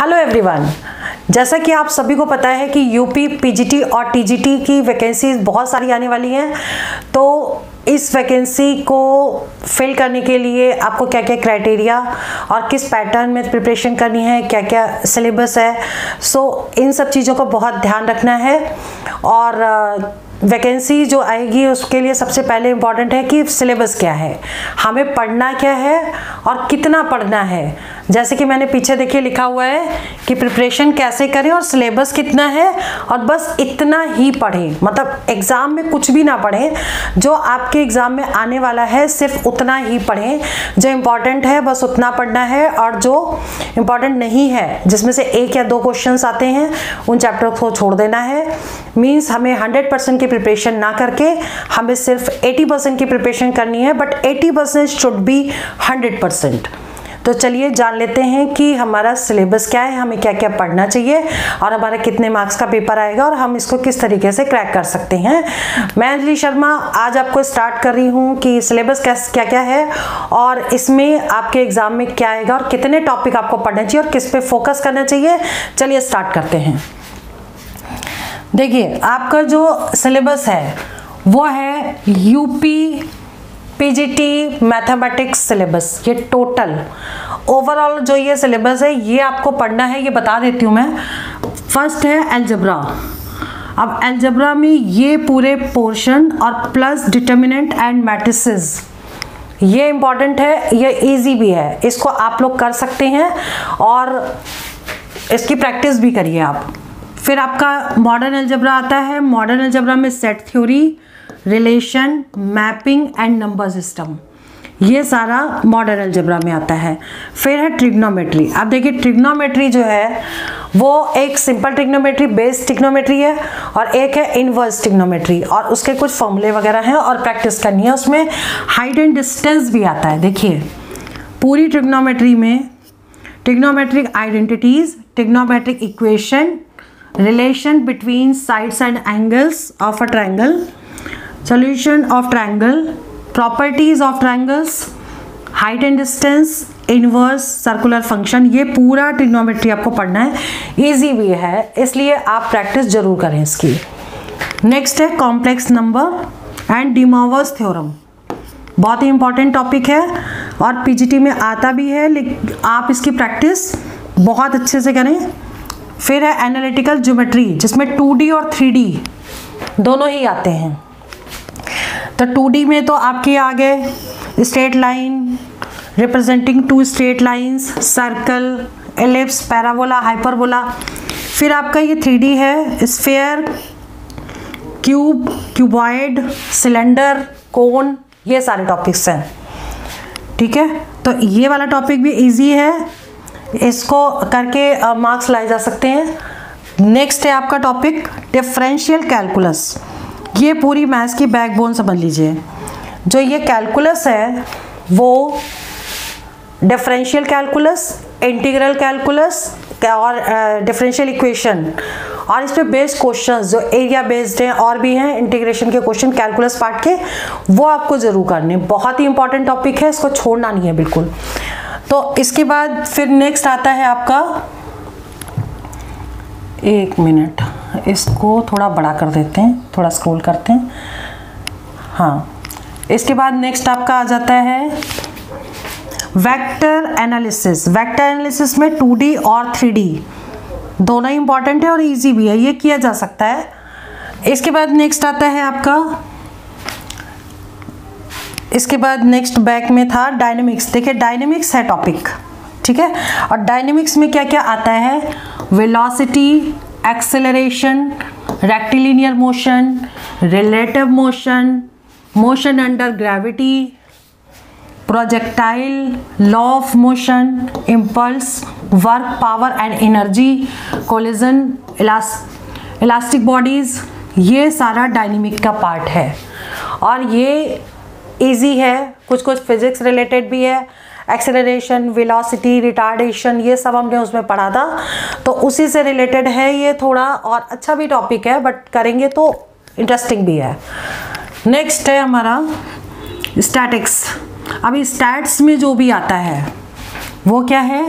Hello everyone जैसा कि आप सभी को पता है कि यूपी पीजीटी और टीजीटी की वैकेंसीज बहुत सारी आने वाली हैं। तो इस वैकेंसी को फिल करने के लिए आपको क्या क्या क्राइटेरिया और किस पैटर्न में प्रिपरेशन करनी है क्या क्या सिलेबस है। सो इन सब चीज़ों को बहुत ध्यान रखना है और वैकेंसी जो आएगी उसके लिए सबसे पहले इंपॉर्टेंट है कि सिलेबस क्या है। हमें पढ़ना क्या है और कितना पढ़ना है। जैसे कि मैंने पीछे देखिए लिखा हुआ है कि प्रिपरेशन कैसे करें और सिलेबस कितना है और बस इतना ही पढ़ें। मतलब एग्ज़ाम में कुछ भी ना पढ़ें, जो आपके एग्ज़ाम में आने वाला है सिर्फ़ उतना ही पढ़ें। जो इंपॉर्टेंट है, बस उतना पढ़ना है और जो इंपॉर्टेंट नहीं है, जिसमें से एक या दो क्वेश्चन आते हैं, उन चैप्टर को छोड़ देना है। मीन्स हमें हंड्रेड परसेंट की प्रिपरेशन ना करके हमें सिर्फ़ एटी परसेंट की प्रिपरेशन करनी है but eighty percent should be hundred percent तो चलिए जान लेते हैं कि हमारा सिलेबस क्या है, हमें क्या क्या पढ़ना चाहिए और हमारा कितने मार्क्स का पेपर आएगा और हम इसको किस तरीके से क्रैक कर सकते हैं। मैं अंजलि शर्मा, आज आपको स्टार्ट कर रही हूँ कि सिलेबस क्या क्या है और इसमें आपके एग्ज़ाम में क्या आएगा और कितने टॉपिक आपको पढ़ना चाहिए और किस पे फोकस करना चाहिए। चलिए स्टार्ट करते हैं। देखिए, आपका जो सिलेबस है, वो है यूपी पीजीटी मैथमेटिक्स सिलेबस ये टोटल ओवरऑल जो ये सिलेबस है, ये आपको पढ़ना है, ये बता देती हूँ मैं. फ़र्स्ट है एल्जब्रा अब एल्जब्रा में ये पूरे पोर्शन और प्लस डिटर्मिनेंट एंड मैट्रिसेस ये इंपॉर्टेंट है, ये इजी भी है. इसको आप लोग कर सकते हैं और इसकी प्रैक्टिस भी करिए आप. फिर आपका मॉडर्न एल्जब्रा आता है. मॉडर्न एल्जब्रा में set theory relation, mapping and number system. ये सारा मॉडर्न अलजबरा में आता है। फिर है ट्रिग्नोमेट्री। अब देखिए, ट्रिग्नोमेट्री जो है, वो एक सिंपल ट्रिग्नोमेट्री बेस्ड ट्रिग्नोमेट्री है और एक है इनवर्स ट्रिग्नोमेट्री। और उसके कुछ फॉर्मूले वगैरह हैं और प्रैक्टिस करनी है उसमें। हाइट एंड डिस्टेंस भी आता है। देखिए, पूरी ट्रिग्नोमेट्री में trigonometric identities, trigonometric equation, relation between sides and angles of a triangle solution of triangle. Properties of triangles. Height and distance. Inverse circular function ये पूरा ट्रिग्नोमेट्री आपको पढ़ना है। इजी भी है। इसलिए आप प्रैक्टिस ज़रूर करें इसकी। नेक्स्ट है complex number and De Moivre's theorem बहुत ही इंपॉर्टेंट टॉपिक है और पीजीटी में आता भी है लेकिन आप इसकी प्रैक्टिस बहुत अच्छे से करें। फिर है एनालिटिकल ज्योमेट्री जिसमें 2D और 3D दोनों ही आते हैं। तो टू में तो आपके आगे straight line representing two straight lines circle ellipse parabola hyperbola फिर आपका ये थ्री है sphere cube cuboid cylinder cone ये सारे टॉपिक्स हैं। ठीक है? तो ये वाला टॉपिक भी इजी है। इसको करके मार्क्स लाए जा सकते हैं। नेक्स्ट है आपका टॉपिक डिफरेंशियल कैलकुलस ये पूरी मैथ्स की बैकबोन समझ लीजिए। जो ये कैलकुलस है, वो डिफरेंशियल कैलकुलस इंटीग्रल कैलकुलस और डिफरेंशियल इक्वेशन और इस पर बेस्ड क्वेश्चंस जो एरिया बेस्ड हैं, और भी हैं इंटीग्रेशन के क्वेश्चन कैलकुलस पार्ट के, वो आपको ज़रूर करने बहुत ही इंपॉर्टेंट टॉपिक है, इसको छोड़ना नहीं है बिल्कुल। तो इसके बाद फिर नेक्स्ट आता है आपका, एक मिनट इसको थोड़ा बड़ा कर देते हैं, थोड़ा स्क्रोल करते हैं। हाँ इसके बाद नेक्स्ट आपका आ जाता है वेक्टर एनालिसिस वेक्टर एनालिसिस में 2D और 3D दोनों इंपॉर्टेंट है और इजी भी है, ये किया जा सकता है। इसके बाद नेक्स्ट आता है आपका, इसके बाद नेक्स्ट बैक में था डायनेमिक्स देखिए डायनेमिक्स है टॉपिक ठीक है? और डायनेमिक्स में क्या क्या आता है? Velocity acceleration rectilinear motion relative motion motion under gravity projectile law of motion impulse work power and energy collision elastic bodies ये सारा डायनेमिक का पार्ट है। और ये इजी है कुछ कुछ फिजिक्स रिलेटेड भी है। एक्सेलरेशन वेलोसिटी रिटार्डेशन ये सब हमने उसमें पढ़ा था। तो उसी से रिलेटेड है ये थोड़ा और अच्छा भी टॉपिक है बट करेंगे तो इंटरेस्टिंग भी है। नेक्स्ट है हमारा स्टैटिक्स अभी स्टैट्स में जो भी आता है, वो क्या है?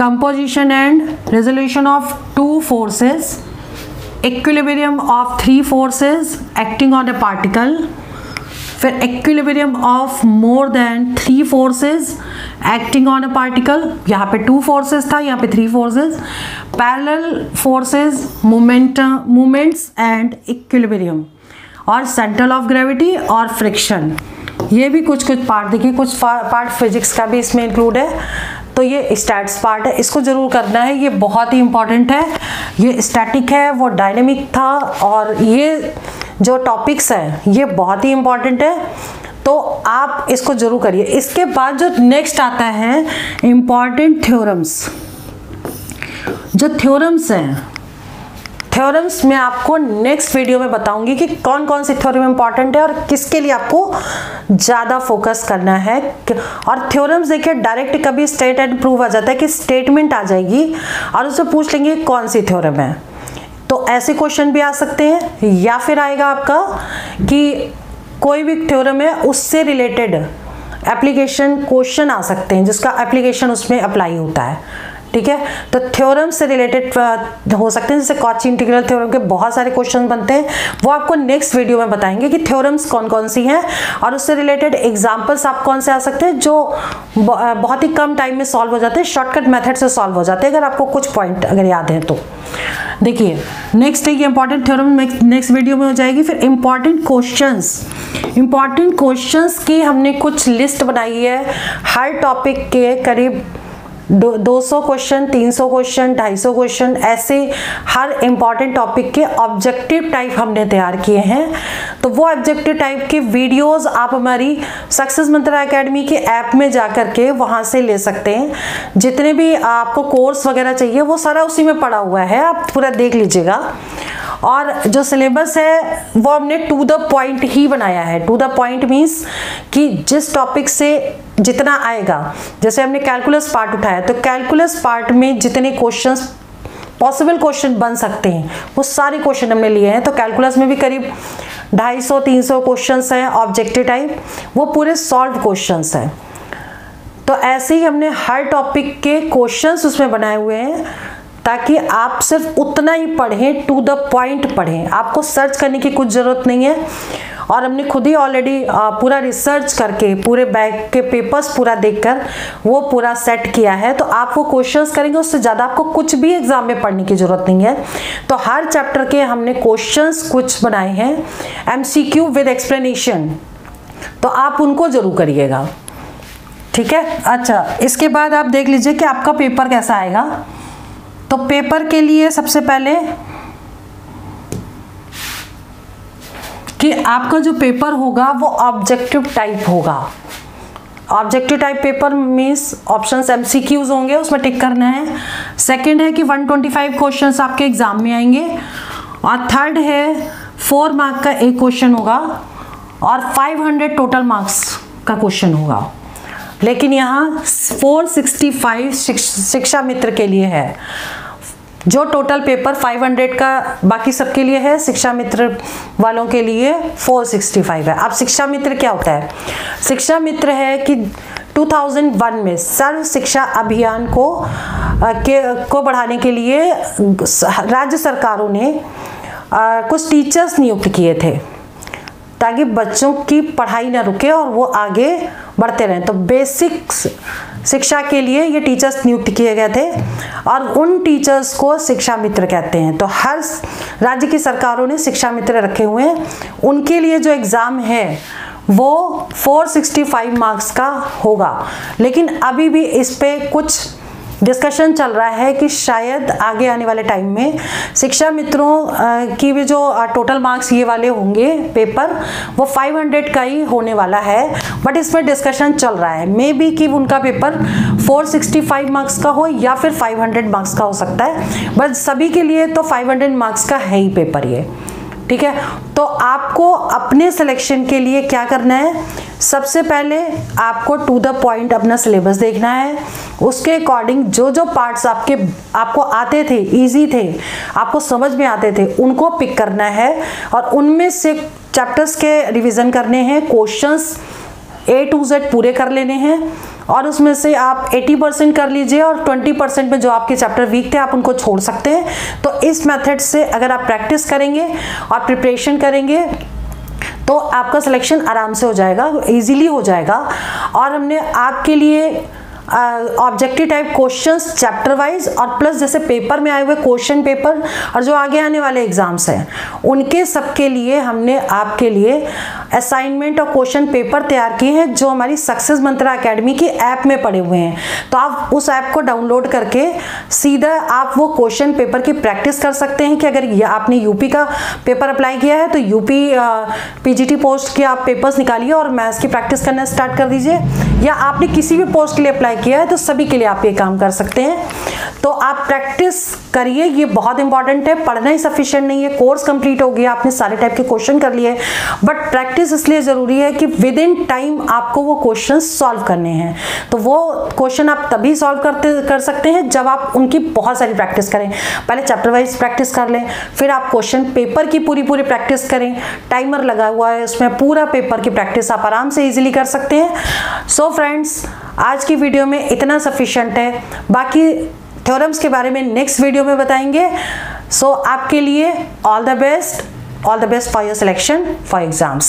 Composition and resolution of two forces, equilibrium of three forces, acting on a particle फिर equilibrium of more than three forces acting on a particle यहाँ पे टू फोर्सेज था, यहाँ पे three forces parallel forces moment moments and equilibrium और centre of gravity और friction ये भी कुछ कुछ पार्ट देखिए कुछ पार्ट फिजिक्स का भी इसमें इंक्लूड है। तो ये स्टैट्स पार्ट है, इसको ज़रूर करना है, ये बहुत ही इंपॉर्टेंट है। ये स्टैटिक है, वो डायनेमिक था, और ये जो टॉपिक्स हैं, ये बहुत ही इंपॉर्टेंट है। तो आप इसको ज़रूर करिए। इसके बाद जो नेक्स्ट आता है इंपॉर्टेंट थ्योरम्स जो थ्योरम्स हैं थ्योरम्स मैं आपको नेक्स्ट वीडियो में बताऊँगी कि कौन कौन सी थ्योरम इंपॉर्टेंट है और किसके लिए आपको ज़्यादा फोकस करना है। और थ्योरम्स देखिए डायरेक्ट कभी स्टेट एंड प्रूव आ जाता है कि स्टेटमेंट आ जाएगी और उससे पूछ लेंगे कौन सी थ्योरम है। तो ऐसे क्वेश्चन भी आ सकते हैं, या फिर आएगा आपका कि कोई भी थ्योरम है, उससे रिलेटेड एप्लीकेशन क्वेश्चन आ सकते हैं, जिसका एप्लीकेशन उसमें अप्लाई होता है। ठीक है? तो थ्योरम से रिलेटेड हो सकते हैं, जैसे कॉची इंटीग्रल थ्योरम के बहुत सारे क्वेश्चन बनते हैं। वो आपको नेक्स्ट वीडियो में बताएँगे कि थ्योरम्स कौन कौन सी हैं और उससे रिलेटेड एग्जाम्पल्स आप कौन से आ सकते हैं जो बहुत ही कम टाइम में सॉल्व हो जाते हैं शॉर्टकट मेथड से सॉल्व हो जाते हैं, अगर आपको कुछ पॉइंट अगर याद है तो। देखिए नेक्स्ट है इंपॉर्टेंट थ्योरम नेक्स्ट वीडियो में हो जाएगी, फिर इंपॉर्टेंट क्वेश्चंस इंपॉर्टेंट क्वेश्चंस की हमने कुछ लिस्ट बनाई है। हर टॉपिक के करीब दो सौ क्वेश्चन तीन सौ क्वेश्चन ढाई सौ क्वेश्चन ऐसे हर इंपॉर्टेंट टॉपिक के ऑब्जेक्टिव टाइप हमने तैयार किए हैं। तो वो ऑब्जेक्टिव टाइप के वीडियोस आप हमारी सक्सेस मंत्रा एकेडमी के ऐप में जा कर के वहाँ से ले सकते हैं। जितने भी आपको कोर्स वगैरह चाहिए, वो सारा उसी में पड़ा हुआ है। आप पूरा देख लीजिएगा। और जो सिलेबस है, वो हमने टू द पॉइंट ही बनाया है। टू द पॉइंट मीन्स कि जिस टॉपिक से जितना आएगा, जैसे हमने कैलकुलस पार्ट उठाया तो कैलकुलस पार्ट में जितने क्वेश्चंस पॉसिबल क्वेश्चन बन सकते हैं, वो सारे क्वेश्चन हमने लिए हैं। तो कैलकुलस में भी करीब 250 300 क्वेश्चंस हैं ऑब्जेक्टिव टाइप वो पूरे सॉल्व क्वेश्चंस हैं। तो ऐसे ही हमने हर टॉपिक के क्वेश्चंस उसमें बनाए हुए हैं। ताकि आप सिर्फ़ उतना ही पढ़ें टू द पॉइंट पढ़ें। आपको सर्च करने की कुछ ज़रूरत नहीं है। और हमने खुद ही ऑलरेडी पूरा रिसर्च करके, पूरे बैग के पेपर्स पूरा देखकर, वो पूरा सेट किया है। तो आप वो क्वेश्चंस करेंगे, उससे ज़्यादा आपको कुछ भी एग्ज़ाम में पढ़ने की ज़रूरत नहीं है। तो हर चैप्टर के हमने क्वेश्चंस कुछ बनाए हैं। एमसीक्यू विद एक्सप्लेनेशन तो आप उनको ज़रूर करिएगा। ठीक है? अच्छा इसके बाद आप देख लीजिए कि आपका पेपर कैसा आएगा। तो पेपर के लिए सबसे पहले कि आपका जो पेपर होगा वो ऑब्जेक्टिव टाइप होगा। Objective type paper means options MCQs होंगे, उसमें टिक करना है। सेकंड है कि 125 क्वेश्चंस आपके एग्ज़ाम में आएँगे। और थर्ड है फोर मार्क का एक क्वेश्चन होगा और 500 टोटल मार्क्स का क्वेश्चन होगा। लेकिन यहाँ 465 शिक्षा मित्र के लिए है। जो टोटल पेपर 500 का बाकी सबके लिए है शिक्षा मित्र वालों के लिए 465 है। अब शिक्षा मित्र क्या होता है? शिक्षा मित्र है कि 2001 में सर्व शिक्षा अभियान को के को बढ़ाने के लिए राज्य सरकारों ने आ, कुछ टीचर्स नियुक्त किए थे। ताकि बच्चों की पढ़ाई ना रुके और वो आगे बढ़ते रहें। तो बेसिक शिक्षा के लिए ये टीचर्स नियुक्त किए गए थे और उन टीचर्स को शिक्षा मित्र कहते हैं। तो हर राज्य की सरकारों ने शिक्षा मित्र रखे हुए हैं। उनके लिए जो एग्ज़ाम है, वो 465 मार्क्स का होगा। लेकिन अभी भी इस पर कुछ डिस्कशन चल रहा है कि शायद आगे आने वाले टाइम में शिक्षा मित्रों की भी जो टोटल मार्क्स ये वाले होंगे पेपर वो 500 का ही होने वाला है। बट इसमें डिस्कशन चल रहा है। मे बी कि उनका पेपर 465 मार्क्स का हो या फिर 500 मार्क्स का हो सकता है। बट सभी के लिए तो 500 मार्क्स का है ही पेपर ये। ठीक है? तो आपको अपने सिलेक्शन के लिए क्या करना है? सबसे पहले आपको टू द पॉइंट अपना सिलेबस देखना है। उसके अकॉर्डिंग जो जो पार्ट्स आपके, आपको आते थे इजी थे, आपको समझ में आते थे, उनको पिक करना है। और उनमें से चैप्टर्स के रिवीजन करने हैं क्वेश्चंस ए टू जेड पूरे कर लेने हैं। और उसमें से आप 80 परसेंट कर लीजिए और 20 परसेंट में जो आपके चैप्टर वीक थे, आप उनको छोड़ सकते हैं। तो इस मेथड से अगर आप प्रैक्टिस करेंगे और प्रिपरेशन करेंगे तो आपका सिलेक्शन आराम से हो जाएगा इजीली हो जाएगा। और हमने आपके लिए objective type questions chapter wise और प्लस जैसे पेपर में आए हुए क्वेश्चन पेपर और जो आगे आने वाले एग्ज़ाम्स हैं, उनके सबके लिए हमने आपके लिए असाइनमेंट और क्वेश्चन पेपर तैयार किए हैं जो हमारी सक्सेस मंत्रा अकेडमी की ऐप में पड़े हुए हैं। तो आप उस ऐप को डाउनलोड करके सीधा आप वो क्वेश्चन पेपर की प्रैक्टिस कर सकते हैं कि अगर आपने यूपी का पेपर अप्लाई किया है तो यूपी पीजीटी पोस्ट के आप पेपर्स निकालिए और मैथ्स की प्रैक्टिस करना स्टार्ट कर दीजिए। या आपने किसी भी पोस्ट के लिए अप्लाई किया है तो सभी के लिए आप ये काम कर सकते हैं। तो आप प्रैक्टिस करिए, ये बहुत इंपॉर्टेंट है, पढ़ना ही सफिशियंट नहीं है कोर्स कंप्लीट हो गया, आपने सारे टाइप के क्वेश्चन कर लिए बट प्रैक्टिस इसलिए ज़रूरी है कि विद इन टाइम आपको वो क्वेश्चन सॉल्व करने हैं। तो वो क्वेश्चन आप तभी सॉल्व करते, कर सकते हैं, जब आप उनकी बहुत सारी प्रैक्टिस करें। पहले चैप्टर वाइज प्रैक्टिस कर लें, फिर आप क्वेश्चन पेपर की पूरी पूरी प्रैक्टिस करें। टाइमर लगा हुआ है, उसमें पूरा पेपर की प्रैक्टिस आप आराम से इजीली कर सकते हैं। सो so फ्रेंड्स आज की वीडियो में इतना सफिशियंट है। बाकी थ्योरम्स के बारे में नेक्स्ट वीडियो में बताएँगे। सो so, आपके लिए all the best all the best for your selection for exams